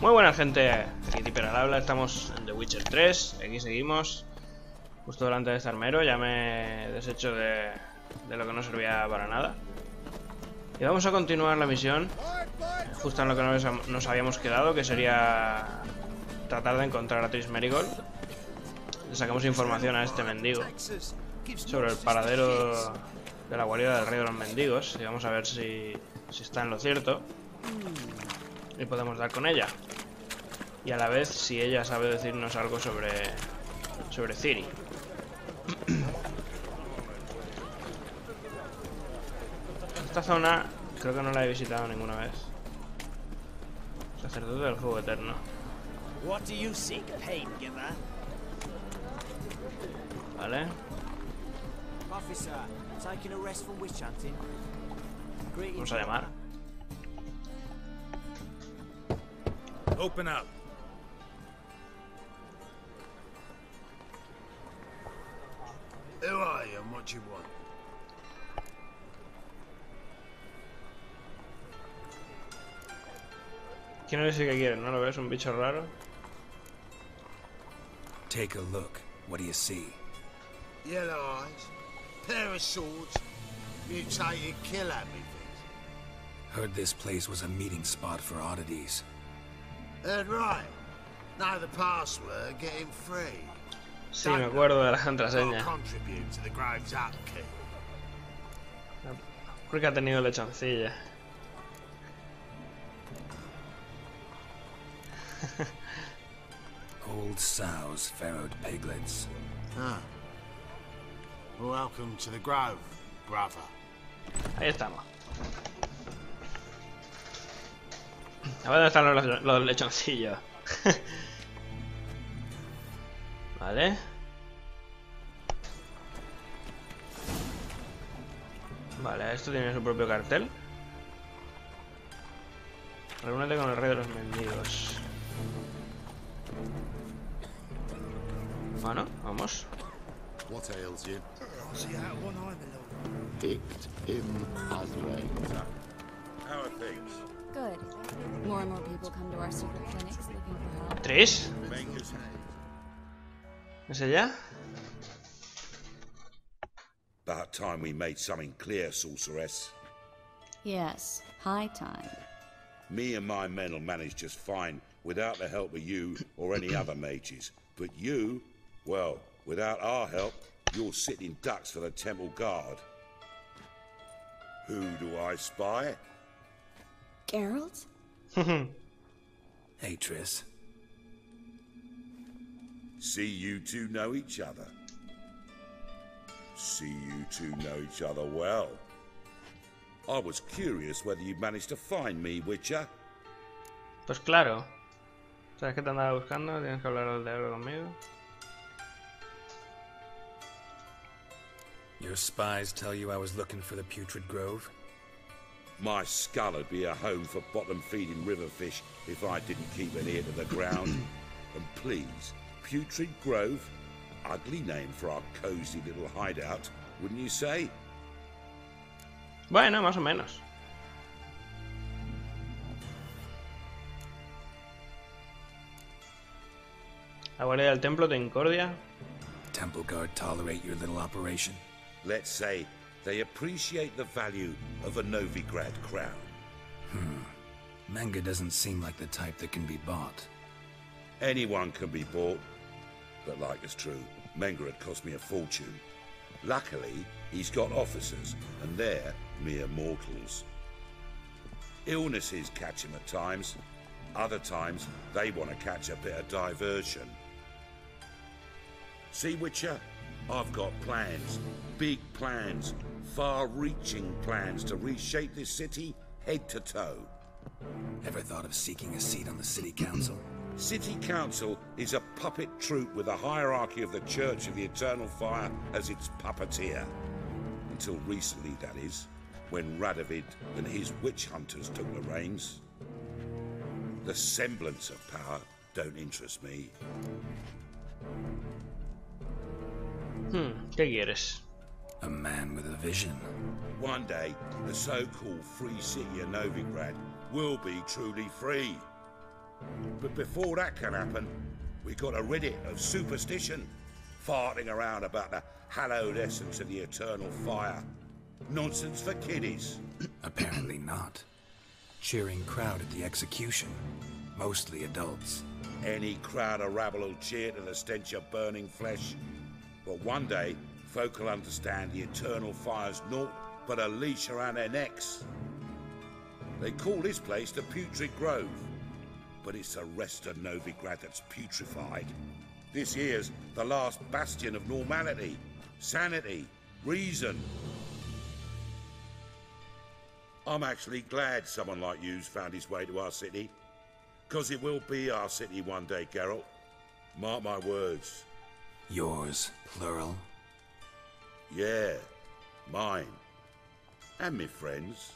Muy buena gente, aquí Tipper habla, estamos en The Witcher 3, aquí seguimos, justo delante de este armero, ya me he deshecho de, de lo que no servía para nada. Y vamos a continuar la misión, justo en lo que nos, nos habíamos quedado, que sería tratar de encontrar a Tris Merigold. Le sacamos información a este mendigo sobre el paradero de la guarida del rey de los mendigos y vamos a ver si, si está en lo cierto y podemos dar con ella. Y a la vez si ella sabe decirnos algo sobre, sobre Ciri. Esta zona creo que no la he visitado ninguna vez. Sacerdote del fuego eterno. Vale. Vamos a llamar. Open up. Who are you and what you want? ¿Quién es ese que quiere? ¿No lo ves? ¿Un bicho raro? Take a look. What do you see? Yellow eyes, pair of swords, mutated kill things. Heard this place was a meeting spot for oddities. Heard right. Now the password, get him free. Sí, me acuerdo de la contraseña. contribute to the Grove's upkeep. Creo que ha tenido lechoncilla. Old sows farrowed piglets. Ah. Welcome to the Grove, brother. Ahí estamos. A ver dónde están los, los lechoncillos. vale. Vale, esto tiene su propio cartel. Reúnete con el rey de los mendigos. Bueno, vamos. What ails you? Picked him Azrael. How are things? Good. More and more people come to our secret clinics looking for help. ¿Tres? Mangus. ¿Es ella? About time we made something clear, sorceress. Yes, high time. Me and my men will manage just fine without the help of you or any other mages. But you, well, without our help, you're sitting in ducks for the temple guard. Who do I spy? Geralt? Hey, Triss. See you two know each other. See you two know each other well. I was curious whether you'd managed to find me, Witcher. Pues claro. ¿Sabes qué te andaba buscando? Tienes que hablar de algo conmigo. Your spies tell you I was looking for the Putrid Grove? My skull would be a home for bottom feeding river fish if I didn't keep an ear to the ground. and please, Putrid Grove? Ugly name for our cozy little hideout, wouldn't you say? Bueno, más o menos. La guardia del templo de Incordia. Temple Guard tolerate your little operation? Let's say they appreciate the value of a Novigrad crown. Hmm. Menge doesn't seem like the type that can be bought. Anyone can be bought. But like it's true, Menger had cost me a fortune. Luckily, he's got officers, and they're mere mortals. Illnesses catch him at times. Other times, they want to catch a bit of diversion. See, Witcher? I've got plans. Big plans. Far-reaching plans to reshape this city head to toe. Ever thought of seeking a seat on the city council? City Council is a puppet troupe with a hierarchy of the Church of the Eternal Fire as its puppeteer. Until recently, that is, when Radovid and his witch hunters took the reins. The semblance of power don't interest me. Hmm, ¿qué quieres? A man with a vision. One day, the so-called free city of Novigrad will be truly free. But before that can happen, we have gotta rid it of superstition, farting around about the hallowed essence of the eternal fire. Nonsense for kiddies. Apparently not. Cheering crowd at the execution. Mostly adults. Any crowd of rabble will cheer to the stench of burning flesh. But one day, folk will understand the eternal fire's naught but a leash around their necks. They call this place the Putrid Grove, but it's the rest of Novigrad that's putrefied. This here's the last bastion of normality, sanity, reason. I'm actually glad someone like you's found his way to our city. Because it will be our city one day, Geralt. Mark my words. Yours, plural. Yeah, mine. And me friends.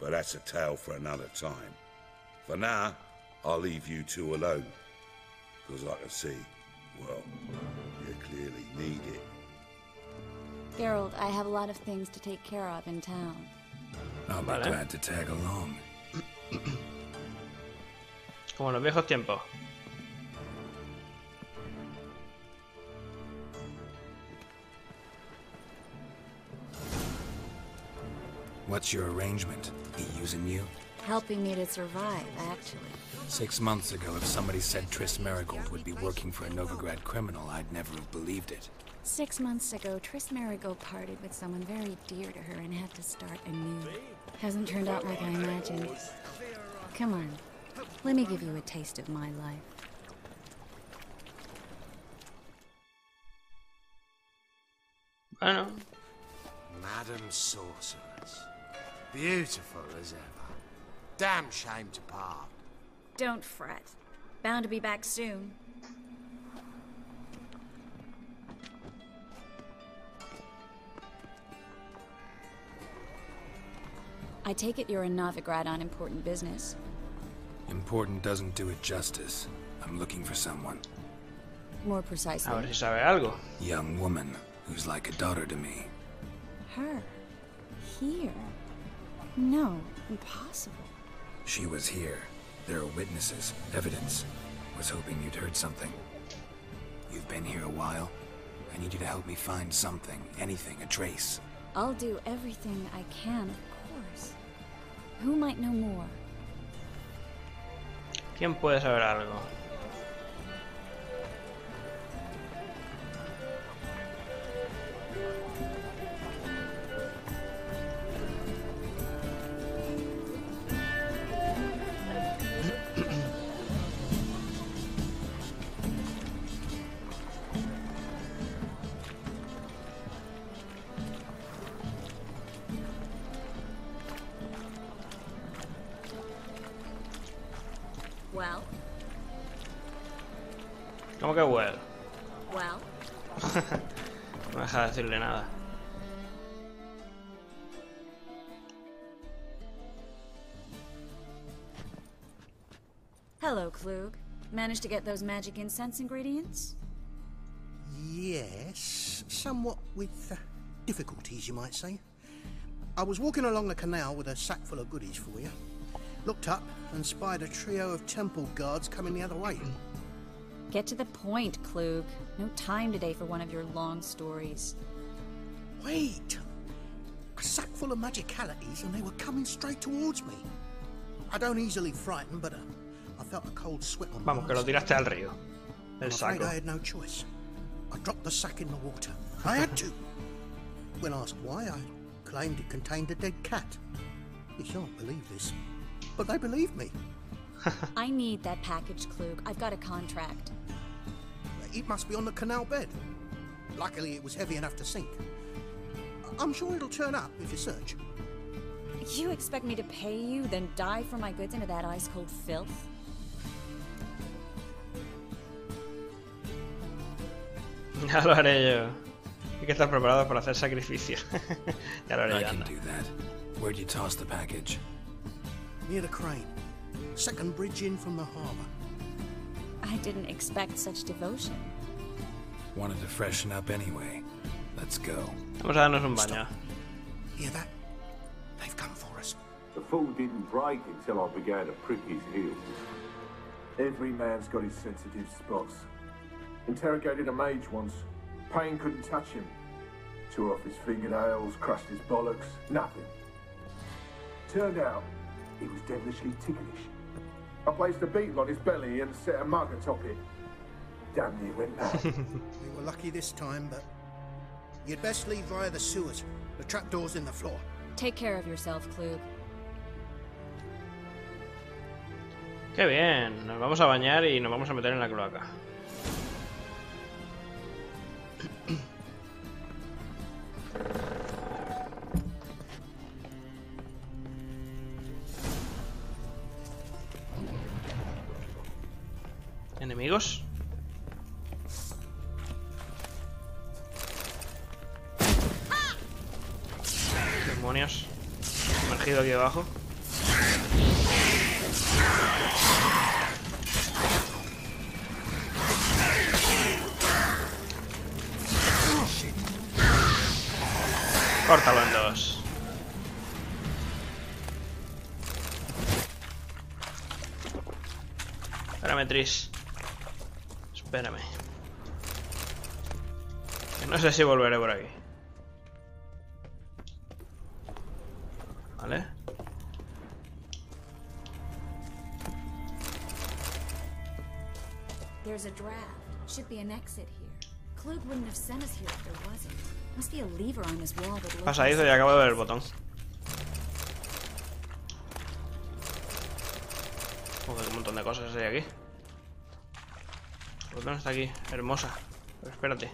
But that's a tale for another time. For now, I'll leave you two alone. Because I can see, well, you clearly need it. Geralt, I have a lot of things to take care of in town. I'll be Vale. glad to tag along. Como en los viejos tiempos. What's your arrangement? He using you? Helping me to survive, actually. Six months ago, if somebody said Triss Merigold would be working for a Novigrad criminal, I'd never have believed it. Six months ago, Triss Merigold parted with someone very dear to her and had to start anew. Hasn't turned out like I imagined. Come on, let me give you a taste of my life. Bueno, Madam Sorceress. Beautiful as ever. Damn shame to part. Don't fret. Bound to be back soon. I take it you're in Novigrad on important business. Important doesn't do it justice. I'm looking for someone. More precisely, a ver si sabe algo. Young woman who's like a daughter to me. her. Here. No, impossible. She was here. There are witnesses, evidence. Was hoping you'd heard something. You've been here a while. I need you to help me find something, anything, a trace. I'll do everything I can, of course. Who might know more? ¿Quién puede saber algo? Managed to get those magic incense ingredients? Yes, somewhat with uh, difficulties, you might say. I was walking along the canal with a sack full of goodies for you. Looked up and spied a trio of temple guards coming the other way. Get to the point, Klug. No time today for one of your long stories. Wait! A sack full of magicalities and they were coming straight towards me. I don't easily frighten, but uh, a Vamos, que lo arms. tiraste al río. El I'm saco. I had no choice. I dropped the sack in the water. I had to. When asked why, I claimed it contained a dead cat. You shan't believe this, but they believed me. I need that package, Klug. I've got a contract. It must be on the canal bed. Luckily, it was heavy enough to sink. I- I'm sure it'll turn up if you search. You expect me to pay you, then dive for my goods into that ice cold filth? Ya lo haré yo. Hay que estar preparado para hacer sacrificio. ya lo haré I yo, can anda. do that. Where'd you toss the package? Near the crane. Second bridge in from the harbour. I didn't expect such devotion. Wanted to freshen up anyway. Let's go. Vamos a darnos un baño. Hear that? They've come for us. The fool didn't break until I began to prick his heels. Every man's got his sensitive spots. Interrogated a mage once. Pain couldn't touch him. Tore off his fingernails, crushed his bollocks, nothing. Turned out, he was devilishly ticklish. I placed a beetle on his belly and set a mug atop it. Damn near went mad. We were lucky this time, but you'd best leave via the sewers. The trapdoor's in the floor. Take care of yourself, Klug. Qué bien, nos vamos a bañar y nos vamos a meter en la cloaca. Abajo. Córtalo en dos. Espérame, Tris. Espérame. No sé si volveré por aquí. ¿Vale? There's a draft. Should be an exit here. Klug wouldn't have sent us here if there wasn't. Must be a lever on his wall that looks Pasadizo y acabo de ver el botón. Joder, un montón de cosas hay aquí. El botón está aquí, hermosa. Pero espérate.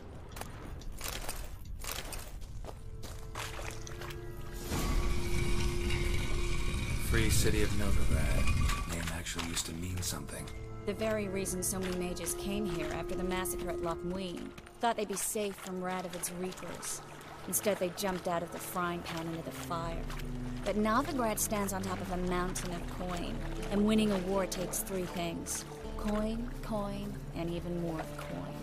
Free city of Novigrad. Name actually used to mean something. The very reason so many mages came here after the massacre at Loch Muine. Thought they'd be safe from Radovid's reapers. Instead, they jumped out of the frying pan into the fire. But now the Novigrad stands on top of a mountain of coin, and winning a war takes three things. Coin, coin, and even more coin.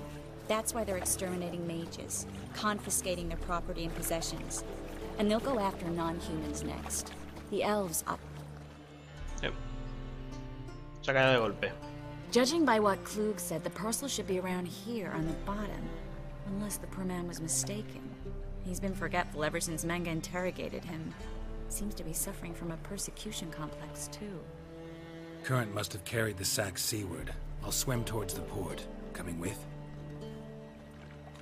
That's why they're exterminating mages, confiscating their property and possessions. And they'll go after non-humans next. The elves up Yep. Se ha caído de golpe. Judging by what Klug said, the parcel should be around here on the bottom. Unless the poor man was mistaken. He's been forgetful ever since Menge interrogated him. Seems to be suffering from a persecution complex, too. Current must have carried the sack seaward. I'll swim towards the port. Coming with?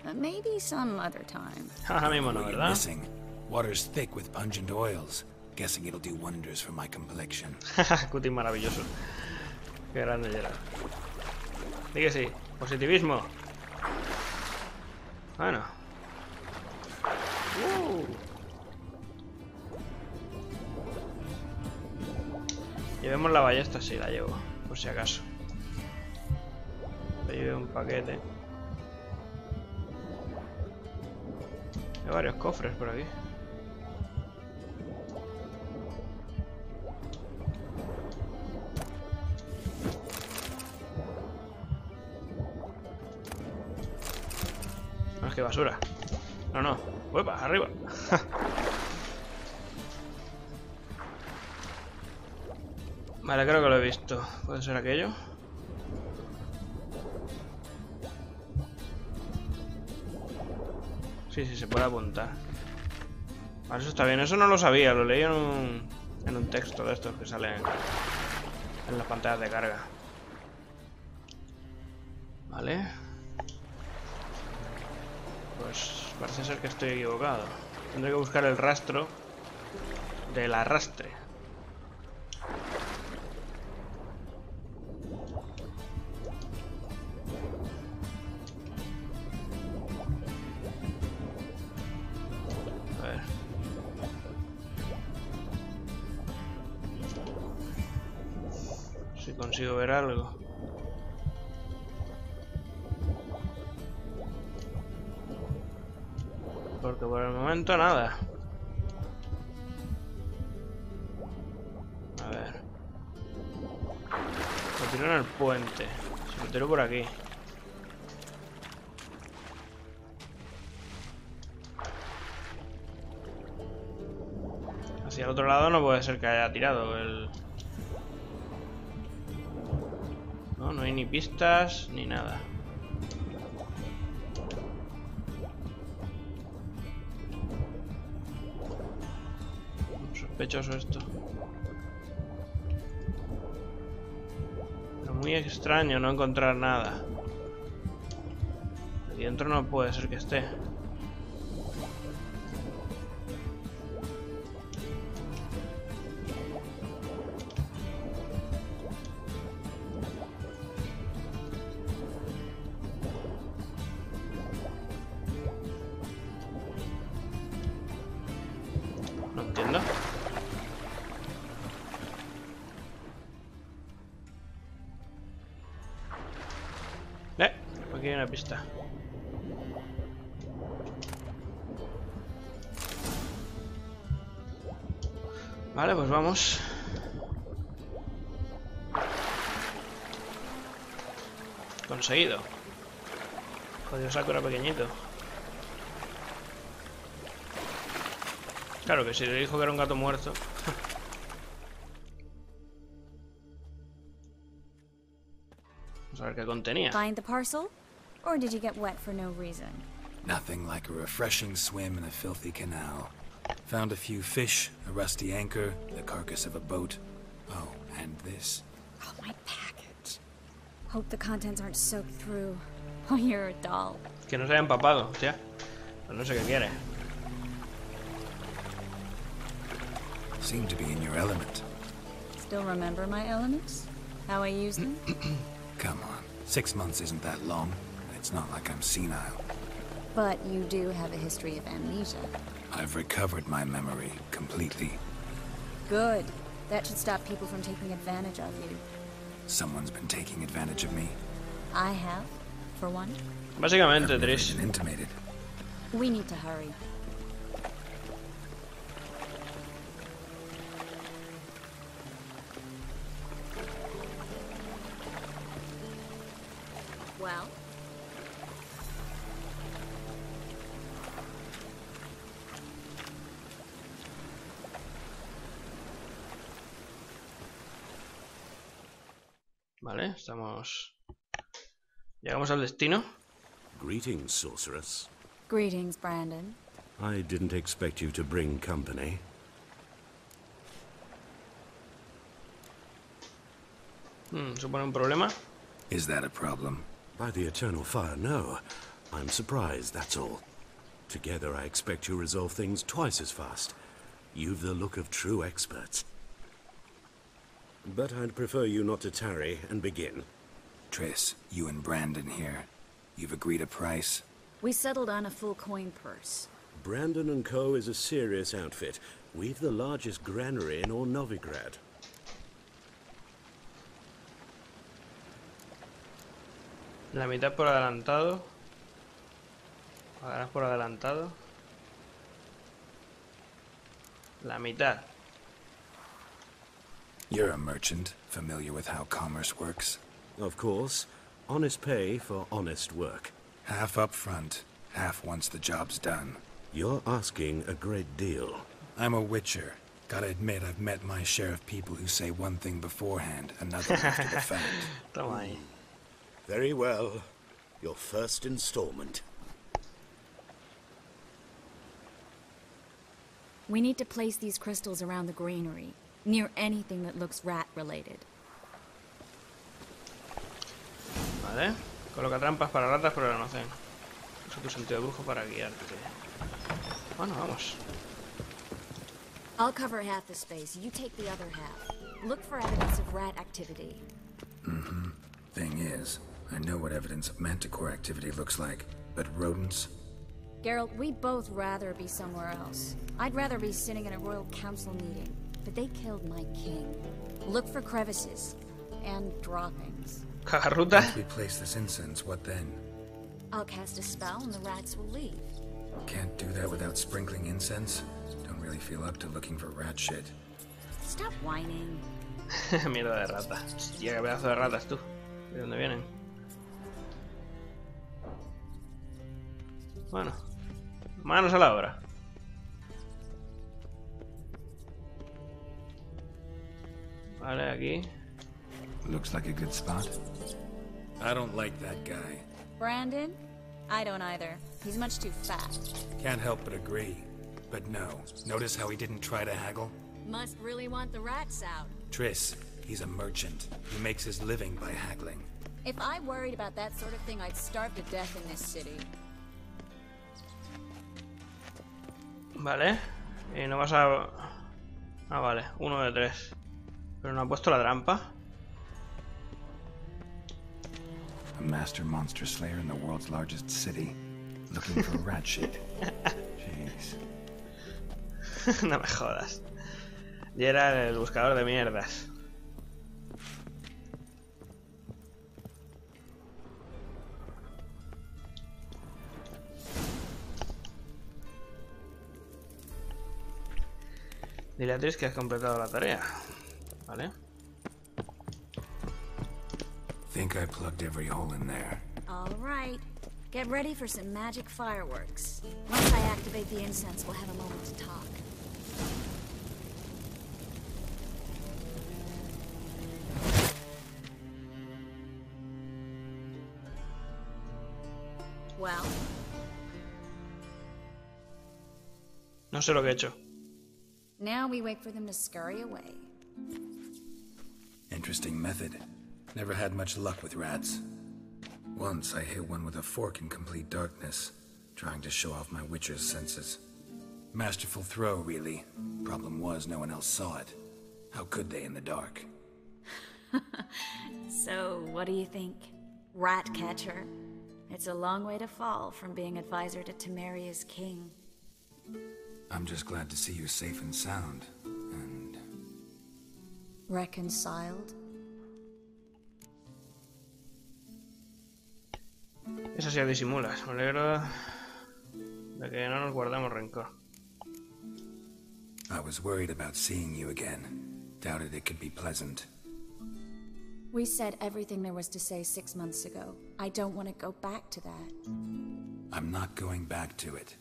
Uh, maybe some other time. Ahora mismo no, What you're missing. Water's thick with pungent oils. Guessing it'll do wonders for my complexion. Cutie maravilloso. Qué grande Gerard. Di que sí. Positivismo. Bueno. Uh. Llevemos la ballesta, sí, la llevo. Por si acaso. Me un paquete. Hay varios cofres por aquí. Basura. No, no. Uepa, arriba. vale, creo que lo he visto. ¿Puede ser aquello? Sí, sí, se puede apuntar. Vale, eso está bien. Eso no lo sabía. Lo leí en un, en un texto de estos que salen en las pantallas de carga. Vale. Pues parece ser que estoy equivocado. Tendré que buscar el rastro del arrastre. Nada. A ver. Lo tiró en el puente. Se lo tiró por aquí. Hacia el otro lado no puede ser que haya tirado el... No, no hay ni pistas ni nada. Sospechoso esto. Pero muy extraño no encontrar nada. Dentro no puede ser que esté. Conseguido. Jodido Sakura pequeñito. Claro que si le dijo que era un gato muerto. Vamos a ver qué contenía. Find the parcel? Or did you get wet for no reason? Nothing like a refreshing swim in a filthy canal. Found a few fish, a rusty anchor, the carcass of a boat. Oh, and this. Oh, my. Hope the contents aren't soaked through. Oh, you're a doll. Que no se haya empapado, ya. Pues no sé qué quiere. Seem to be in your element. Still remember my elements? How I use them? Come on. Six months isn't that long. It's not like I'm senile. but you do have a history of amnesia. I've recovered my memory completely. Good. That should stop people from taking advantage of you. Someone's been taking advantage of me. I have, for one. Básicamente, I've never Trish. been intimated. We need to hurry. Vale, estamos... Llegamos al destino. Greetings, sorceress. greetings, Brandon. I didn't expect you to bring company. Hmm, ¿Supone un problema? Is that a problem? By the eternal fire, no. I'm surprised, that's all. Together, I expect you resolve things twice as fast. You've the look of true experts. But I'd prefer you not to tarry and begin. Triss, you and Brandon here. You've agreed a price? We settled on a full coin purse. Brandon and Co. is a serious outfit. We've the largest granary in all Novigrad. La mitad por adelantado. Pagarás por adelantado. La mitad. You're a merchant, familiar with how commerce works. Of course, honest pay for honest work. Half up front, half once the job's done. You're asking a great deal. I'm a witcher. Gotta admit, I've met my share of people who say one thing beforehand, another after the fact. Toma ahí. Very well. Your first installment. We need to place these crystals around the granary, near anything that looks rat-related. Vale. Coloca trampas para ratas por el almacén. Usa tu sentido de brujo para guiarte. Bueno, vamos. I'll cover half the space, you take the other half. Look for evidence of rat activity. Mm-hmm. Thing is, I know what evidence of manticore activity looks like, but rodents? Geralt, we'd both rather be somewhere else. I'd rather be sitting in a royal council meeting, but they killed my king. Look for crevices and droppings. Cagarruta. Once we place this incense, what then? I'll cast a spell and the rats will leave. Can't do that without sprinkling incense? Don't really feel up to looking for rat shit. Stop whining. Mierda de rata. Hostia, qué pedazo de ratas tú. ¿De dónde vienen? Bueno. Manos a la obra. Vale, aquí. Looks like a good spot. I don't like that guy. Brandon? I don't either. He's much too fat. Can't help but agree. But no. Notice how he didn't try to haggle? Must really want the rats out. Triss, he's a merchant. He makes his living by haggling. If I worried about that sort of thing, I'd starve to death in this city. Vale. Y no vas a... Ah, vale. Uno de tres. Pero no ha puesto la trampa. A master monster slayer in the world's largest city. Looking for a rat shit. Jeez. no me jodas. Y era el buscador de mierdas. Dile a Tris que has completado la tarea. ¿Vale? Think I plugged every hole in there. All right. Get ready for some magic fireworks. Once I activate the incense, we'll have a moment to talk. Well, No sé lo que he hecho. now we wait for them to scurry away. Interesting method. Never had much luck with rats. Once I hit one with a fork in complete darkness, trying to show off my witcher's senses. Masterful throw, really. Problem was, no one else saw it. How could they in the dark? So, what do you think? Rat catcher? It's a long way to fall from being advisor to Temeria's king. I'm just glad to see you safe and sound. And Reconciled? Eso sí, disimulas. Me alegro de que no nos guardamos rencor. I was worried about seeing you again. Doubted it could be pleasant. We said everything there was to say six months ago. I don't want to go back to that. I'm not going back to it.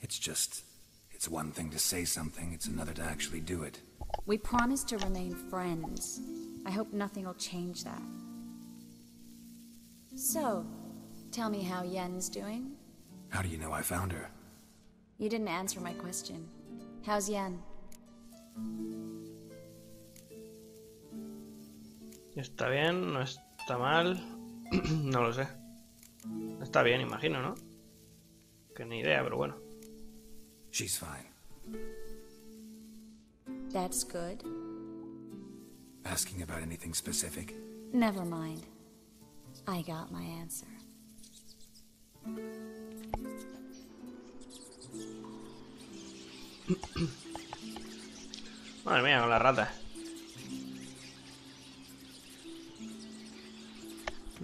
It's just. It's one thing to say something, it's another to actually do it. We promised to remain friends. I hope nothing will change that. So, tell me how Yen's doing? How do you know I found her? You didn't answer my question. How's Yen? ¿Está bien? ¿No está mal? no lo sé. Está bien, imagino, ¿no? Que ni idea, pero bueno. She's fine. That's good. Asking about anything specific? Never mind. I got my answer. Madre mía, con las ratas.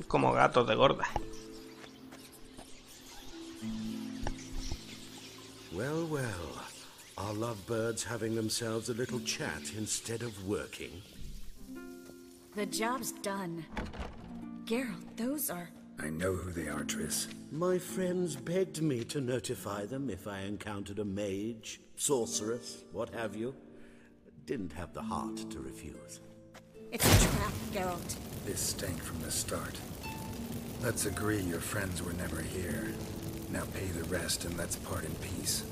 Como gatos de gorda. Lovebirds having themselves a little chat instead of working? The job's done. Geralt, those are. I know who they are, Triss. My friends begged me to notify them if I encountered a mage, sorceress, what have you. Didn't have the heart to refuse. It's a trap, Geralt. This stank from the start. Let's agree your friends were never here. Now pay the rest and let's part in peace.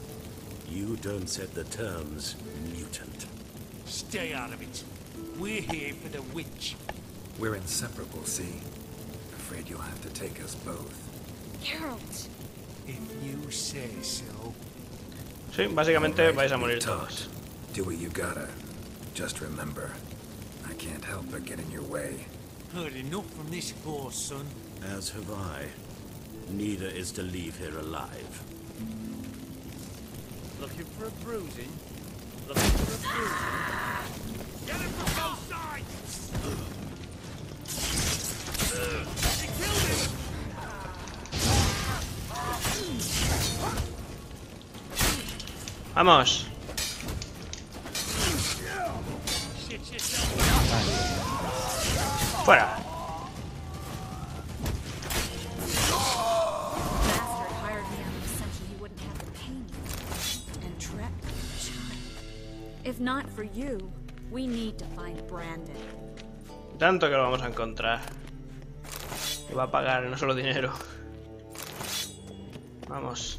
You don't set the terms, mutant. Stay out of it. We're here for the witch. We're inseparable, see? Afraid you'll have to take us both. Geralt! If you say so. Sí, básicamente Alright, vais a we morir talked. todos. Do what you gotta. Just remember, I can't help but get in your way. Heard enough from this horse, son. As have I. Neither is to leave here alive. Looking for a bruising? Looking for a bruising? Get him from both sides! You killed him! ¡Vamos! ¡Fuera! You, we need to find Brandon. Tanto que lo vamos a encontrar. Y va a pagar no solo dinero. Vamos.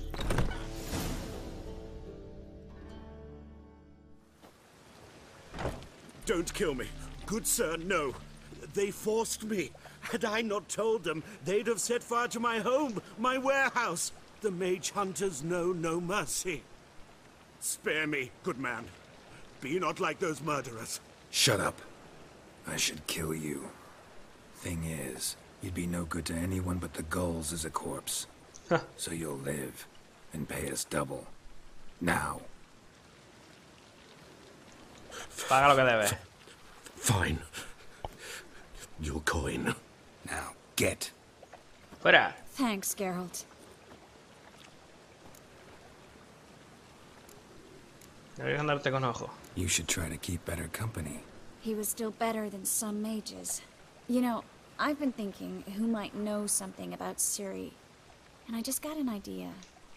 Don't kill me. Good sir, no. They forced me. Had I not told them, they'd have set fire to my home, my warehouse. The mage hunters know no mercy. Spare me, good man. Be not like those murderers. Shut up. I should kill you. Thing is, you'd be no good to anyone but the gulls as a corpse. so you'll live and pay us double. Now. Paga lo que debe. Fine. Your coin. Now, get. Fuera. Thanks, Geralt. Deberías andarte con ojo. You should try to keep better company. He was still better than some mages. You know, I've been thinking who might know something about Ciri. And I just got an idea.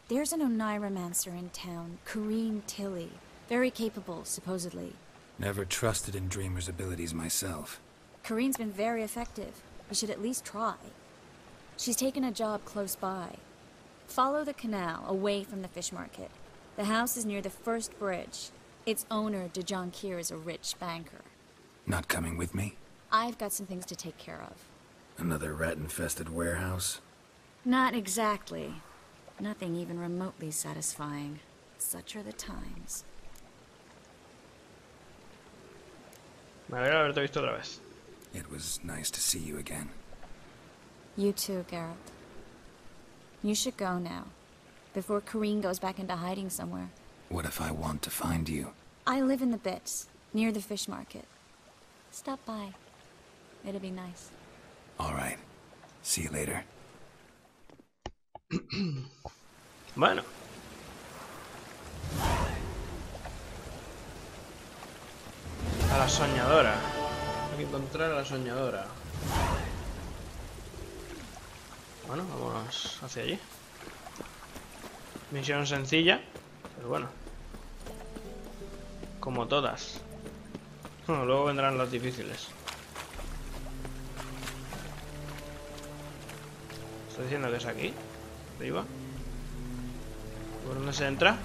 There's an Oneiromancer in town, Corinne Tilly. Very capable, supposedly. Never trusted in Dreamer's abilities myself. Kareen's been very effective. You should at least try. She's taken a job close by. Follow the canal away from the fish market. The house is near the first bridge. Its owner, Dejon Kier, is a rich banker. Not coming with me? I've got some things to take care of. Another rat-infested warehouse? Not exactly. Nothing even remotely satisfying. Such are the times. Me alegra haberte visto otra vez. It was nice to see you again. You too, Geralt. You should go now. Before Corinne goes back into hiding somewhere. What if I want to find you? I live in the Bits, near the fish market. Stop by. It'll be nice. All right. See you later. Bueno. A la soñadora. Hay que encontrar a la soñadora. Bueno, vámonos hacia allí. Misión sencilla, pero bueno. Como todas. Luego vendrán las difíciles. Estoy diciendo que es aquí. Arriba. ¿Por dónde se entra?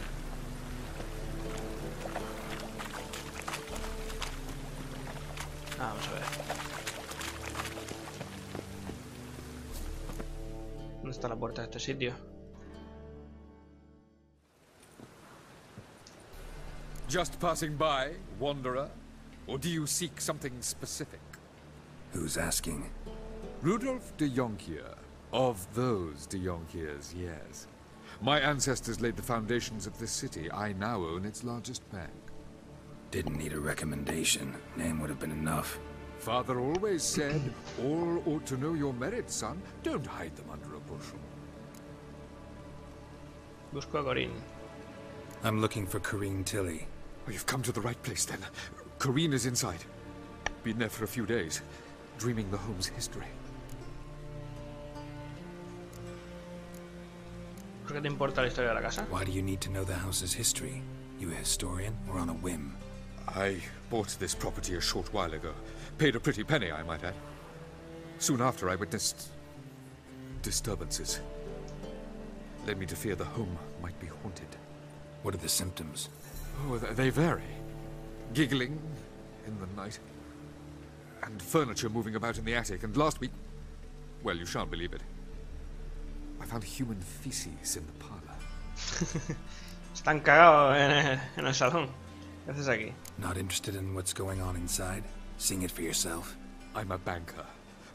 Ah, vamos a ver. ¿Dónde está la puerta de este sitio? Just passing by, wanderer? Or do you seek something specific? Who's asking? Rudolf de Jonkier. Of those de Jonkiers, yes. My ancestors laid the foundations of this city. I now own its largest bank. Didn't need a recommendation. Name would have been enough. Father always said, all ought to know your merits, son. Don't hide them under a bushel. Busco a Corín. I'm looking for Corinne Tilly. Oh, you've come to the right place, then. Corinne is inside. Been there for a few days, dreaming the home's history. Qué te importa la historia de la casa? Why do you need to know the house's history? You a historian or on a whim? I bought this property a short while ago. Paid a pretty penny, I might add. Soon after, I witnessed disturbances. Led me to fear the home might be haunted. What are the symptoms? Oh, they vary. Giggling in the night. And furniture moving about in the attic. And last week, well, you shan't believe it. I found human feces in the parlor. Están cagados en el, en el salón. ¿Qué haces aquí? Not interested in what's going on inside? Seeing it for yourself? I'm a banker.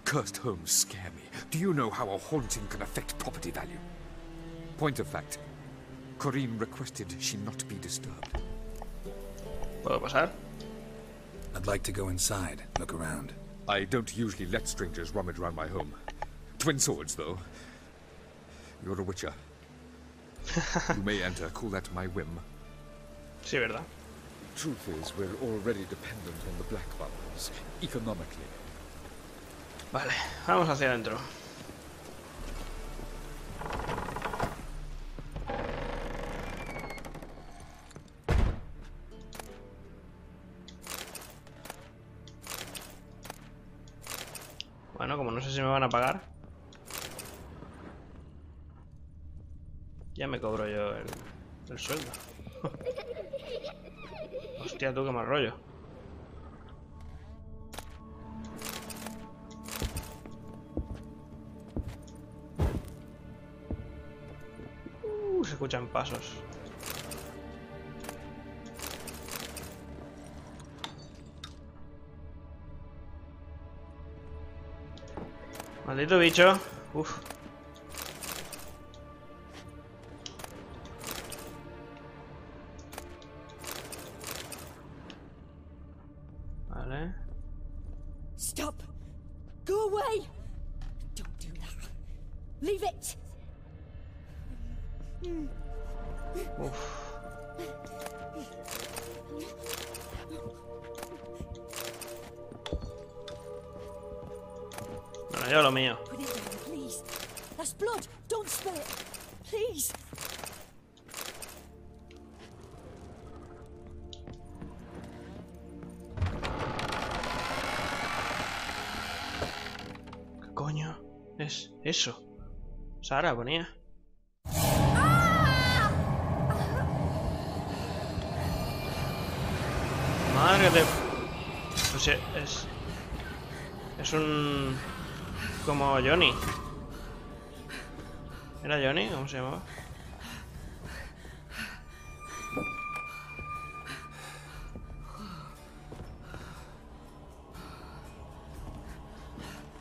Cursed homes scare me. Do you know how a haunting can affect property value? Point of fact. Corinne requested she not be disturbed. ¿Puedo pasar? I'd like to go inside, look around. I don't usually let strangers rummage around my home. Twin swords, though. You're a witcher. you may enter, call that my whim. Sí, ¿verdad? Truth is, we're already dependent on the black bubbles, economically. Vale, vamos hacia adentro. Ya me cobro yo el, el sueldo. Hostia, tú qué mal rollo. Uh, se escuchan pasos. Maldito bicho. Uf.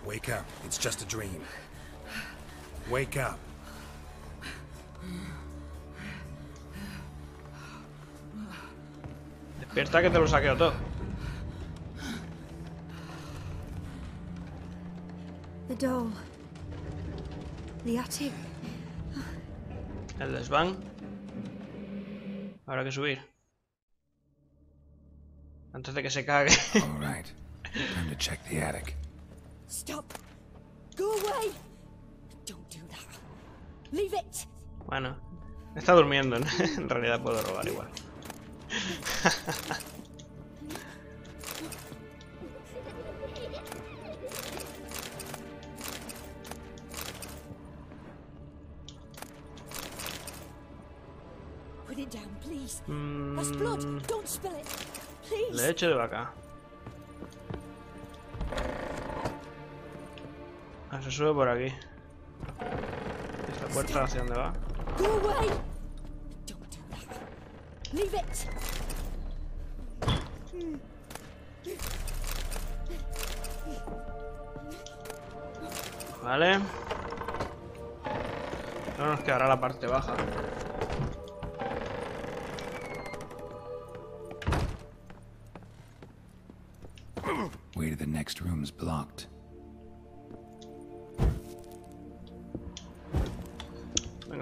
Wake up. It's just a dream. Wake up. Despierta que te lo saqueo todo. The doll. The attic. El desván. Habrá que subir. Antes de que se cague. All right. Time to check the attic. Bueno, está durmiendo. ¿no? En realidad puedo robar igual. Put it down, please. That's blood. Mm, Don't spill it. Please. leche de vaca. Se sube por aquí. ¿Esta puerta hacia dónde va? Go away! Don't do that. Leave it! Vale. Ahora nos quedará la parte baja. Way to the next room's blocked.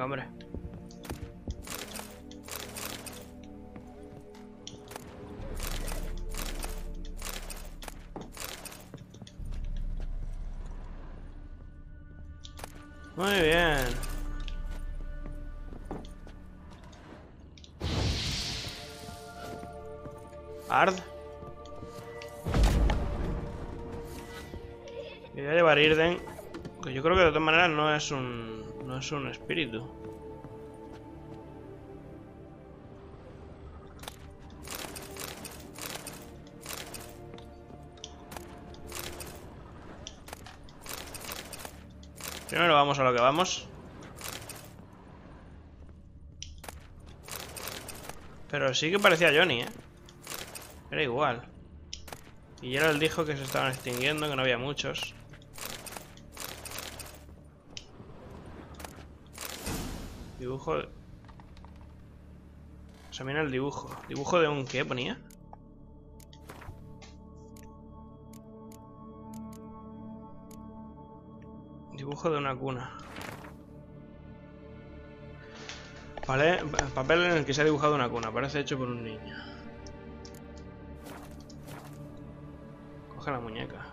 Hombre. Muy bien. Ard. Me voy a llevar Irden. Que yo creo que de todas maneras no es un. No es un espíritu. Primero vamos a lo que vamos. Pero sí que parecía Johnny, ¿eh? Era igual. Y Gerald dijo que se estaban extinguiendo, que no había muchos. Dibujo... Examina el dibujo. ¿Dibujo de un qué ponía? Dibujo de una cuna. Vale, pa- papel en el que se ha dibujado una cuna. Parece hecho por un niño. Coge la muñeca.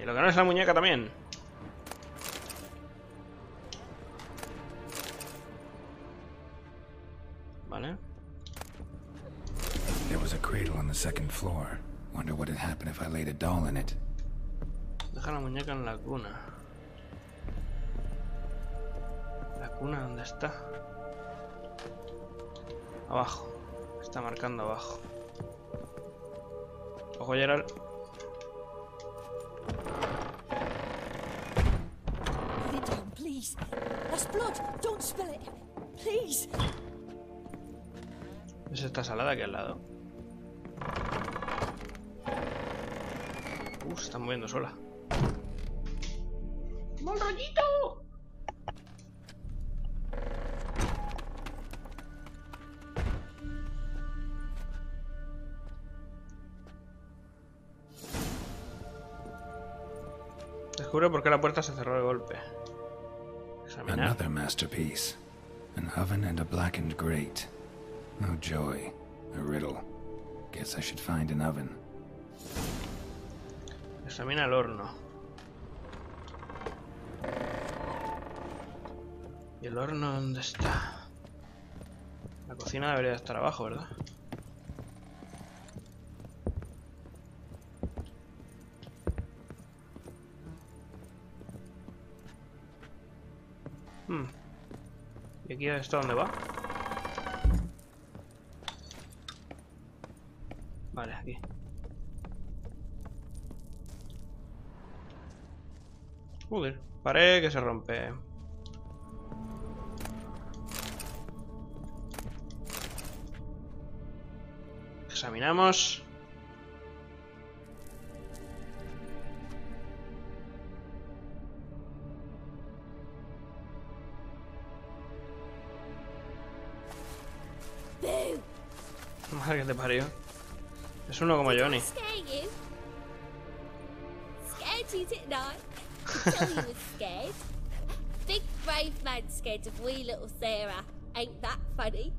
Y lo que no es la muñeca también. Second floor. Wonder what would happen if I laid a doll in it. Deja la muñeca en la cuna. ¿La cuna dónde está? Abajo. Está marcando abajo. Ojo, Gerald. Put it down, please. That's blood. Don't spill it. Please. ¿Es esta salada aquí al lado? Uh, se está moviendo sola. ¡Mal rollito! Descubre por qué la puerta se cerró de golpe. Examinar. Another masterpiece. An oven and a blackened grate. No joy. A riddle. Guess I should find an oven. Examina el horno. ¿Y el horno dónde está? La cocina debería estar abajo, ¿verdad? Hmm. ¿Y aquí está dónde va? Vale, aquí. Joder, pared que se rompe. Examinamos. Madre que te parió. Es uno como Johnny. Tell you was scared. Big brave man scared of wee little Sarah. Ain't that funny?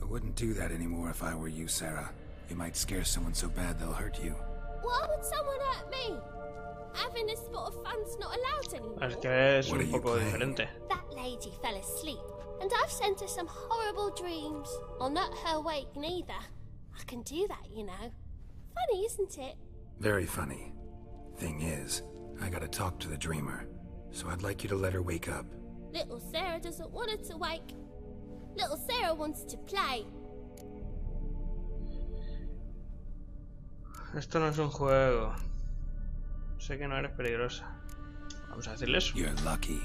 I wouldn't do that anymore if I were you, Sarah. You might scare someone so bad they'll hurt you. Why would someone hurt me? Having a spot of fun's not allowed anymore. Es que es What un poco diferente. That lady fell asleep, and I've sent her some horrible dreams. Or not her wake neither. I can do that, you know. Funny, isn't it? Very funny. Thing is, I gotta talk to the dreamer. So I'd like you to let her wake up. Little Sarah doesn't want her to wake. Little Sarah wants to play. Esto no es un juego. Sé que no eres peligrosa. Vamos a decirle eso. You're lucky.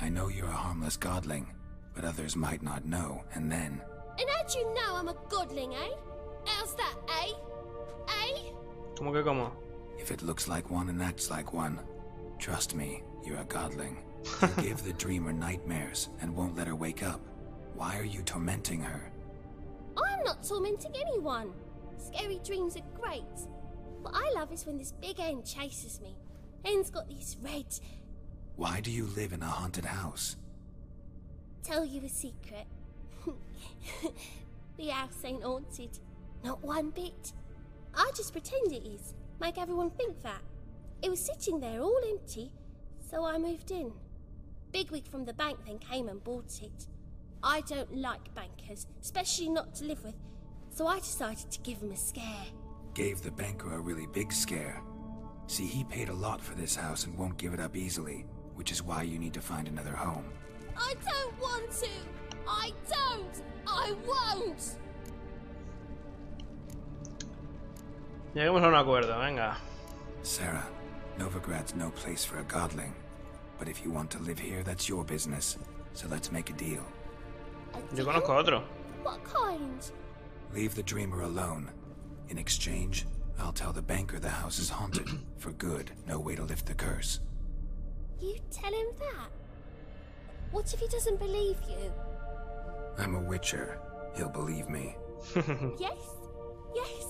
I know you're a harmless godling, but others might not know, and then. And how'd you know I'm a godling, eh? How's that, eh? Eh? ¿Cómo que cómo? If it looks like one and acts like one, trust me, you're a godling. You give the dreamer nightmares and won't let her wake up. Why are you tormenting her? I'm not tormenting anyone. Scary dreams are great. What I love is when this big end chases me. Hen's got these red. Why do you live in a haunted house? Tell you a secret. the house ain't haunted. Not one bit. I just pretend it is. Make everyone think that. It was sitting there all empty, so I moved in. Bigwig from the bank then came and bought it. I don't like bankers, especially not to live with, so I decided to give him a scare. Gave the banker a really big scare. See, he paid a lot for this house and won't give it up easily, which is why you need to find another home. I don't want to! I don't! I won't! Lleguemos a un acuerdo, venga. Sarah, Novigrad's no place for a godling. But if you want to live here, that's your business. So let's make a deal. Yo conozco a otro. What kind? Leave the dreamer alone. In exchange, I'll tell the banker the house is haunted. for good, no way to lift the curse. You tell him that? What if he doesn't believe you? I'm a witcher. He'll believe me. yes? Yes? Yes!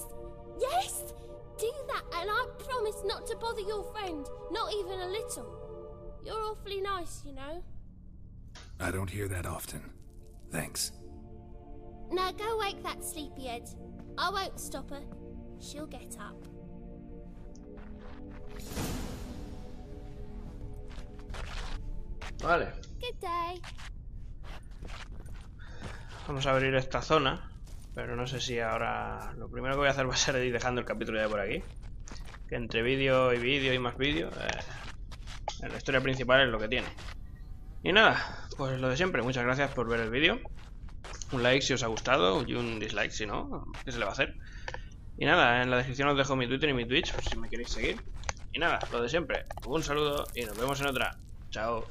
Do that, and I promise not to bother your friend. Not even a little. You're awfully nice, you know. I don't hear that often. Thanks. Now go wake that sleepyhead. I won't stop her. She'll get up. Vale. Good day. Vamos a abrir esta zona. Pero no sé si ahora... Lo primero que voy a hacer va a ser ir dejando el capítulo ya por aquí. Que entre vídeo y vídeo y más vídeo... Eh, la historia principal es lo que tiene. Y nada, pues lo de siempre. Muchas gracias por ver el vídeo. Un like si os ha gustado y un dislike si no. ¿Qué se le va a hacer? Y nada, en la descripción os dejo mi Twitter y mi Twitch si me queréis seguir. Y nada, lo de siempre. Un saludo y nos vemos en otra. Chao.